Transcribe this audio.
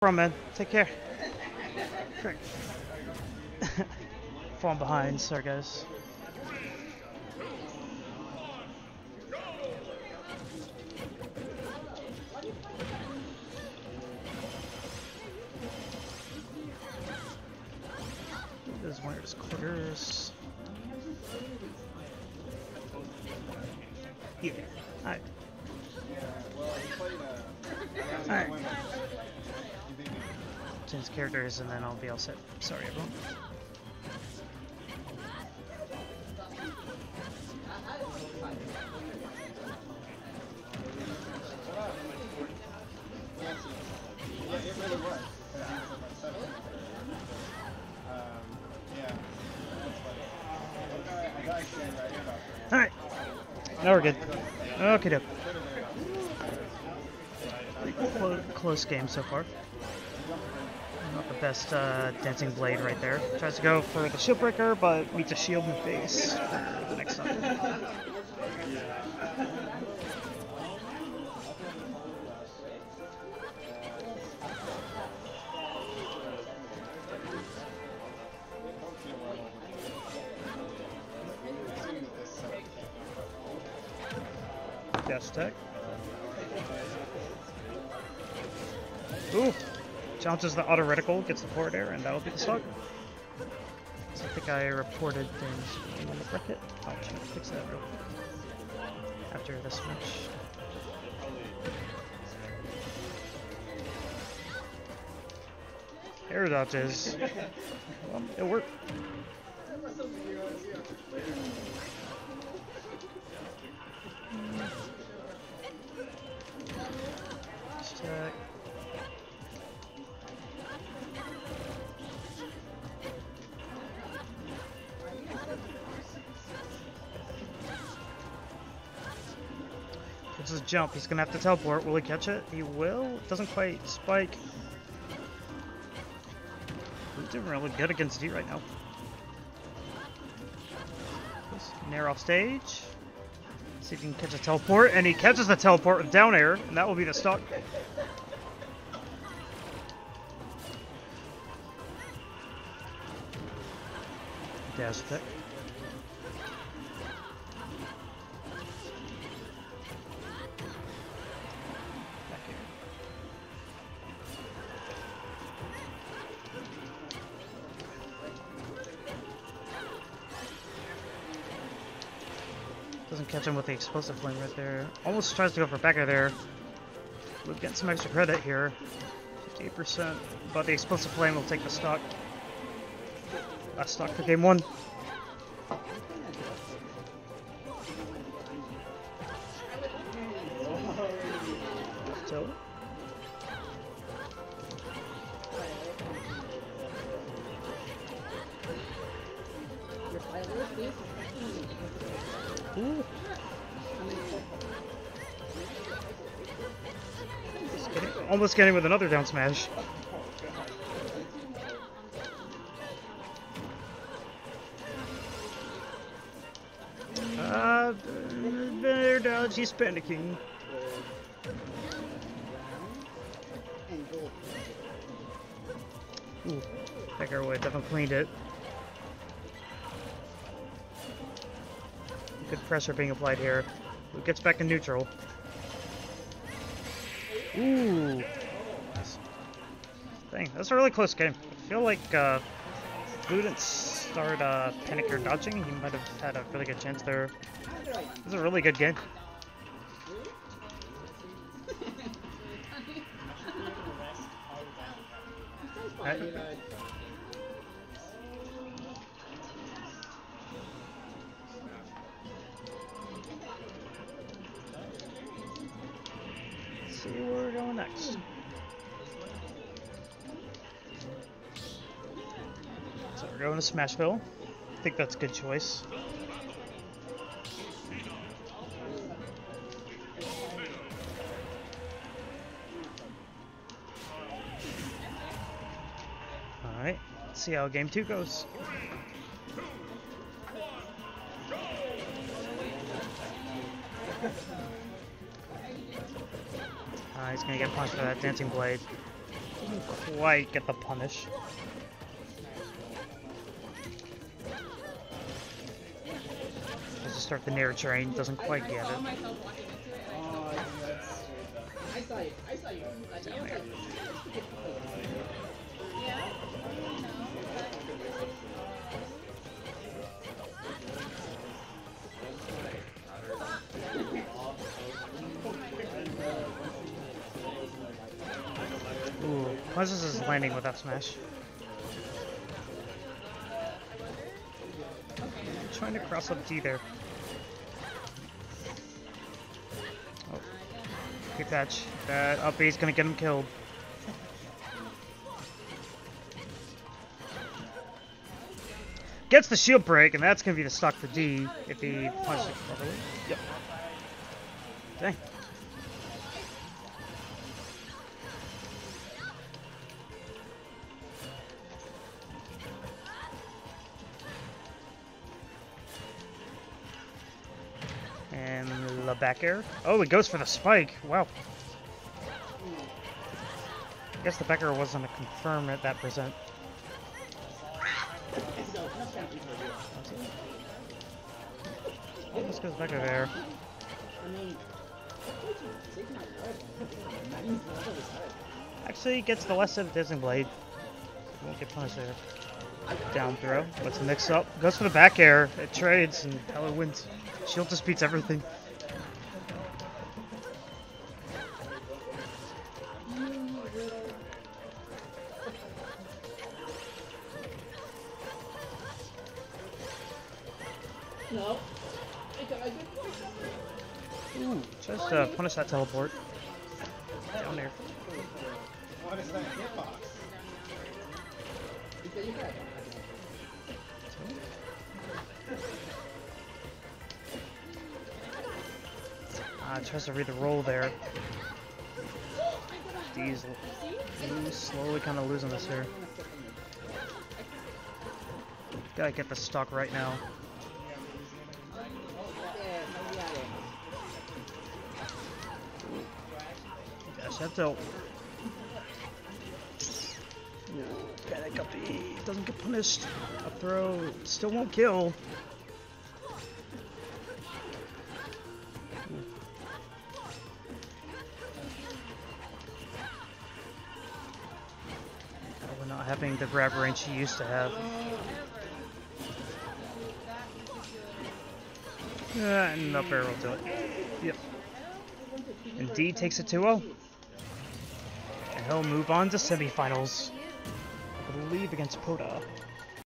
From man, take care. Frick. Falling behind, sorry guys. This one is clears. Here. Change characters and then I'll be all set. Sorry everyone. Alright. Now we're good. Okay, doke. Close game so far. Best uh, dancing blade right there. Tries to go for the shield breaker, but meets a shield in the face for the next time. Dash attack. Ooh! Challenges the auto reticle, gets the forward air, and that'll be the stock. So I think I reported things on the bracket. I'll try to fix that real quick. After this match. Air dodges. Well, um, it worked. Check. It's his jump. He's gonna have to teleport. Will he catch it? He will. Doesn't quite spike. He's doing really good against Dii right now. Nair off stage. See if he can catch a teleport, and he catches the teleport with down air, and that will be the stock. Dash. Doesn't catch him with the explosive flame right there. Almost tries to go for back there. We'll get some extra credit here. 58%. But the explosive flame will take the stock. Last stock for game one. So. Almost getting with another down smash. Uh, there dodge, he's panicking. Ooh, back air would definitely cleaned it. Good pressure being applied here. Who gets back in neutral? Ooh. Nice. Dang, that's a really close game. I feel like uh, if Blue didn't start uh, panic or dodging, he might have had a really good chance there. This is a really good game. Alright. So we're going to Smashville. I think that's a good choice. Alright, let's see how game two goes. Uh, he's gonna get punched by that dancing blade. Didn't quite get the punish. Start the nair train, doesn't quite get it. Oh. Ooh, Quintus is landing with F smash. Trying to cross up Dii there. Keep that. That up B is gonna get him killed. Gets the shield break, and that's gonna be the stock for Dii if he punches it properly. Yep. Dang. Back air. Oh, it goes for the spike. Wow. I guess the back air wasn't a confirm at that percent. Oh, this goes back there. Actually, gets the less of dancing blade. Won't get punished there. Down throw. What's the mix up? Goes for the back air. It trades and Pella wins. Shield just beats everything. No. Ooh, just uh, punish that teleport. Down there. What is that hitbox? Uh, tries to read the roll there. Dii's l- slowly kind of losing this here. Gotta get the stock right now. That tilt. Panic up. Doesn't get punished. Up throw. Still won't kill. We're not having the grab range she used to have. Yeah, and up air will do it. Yep. And Dii takes a 2-0. He'll move on to semifinals. I believe against Poda.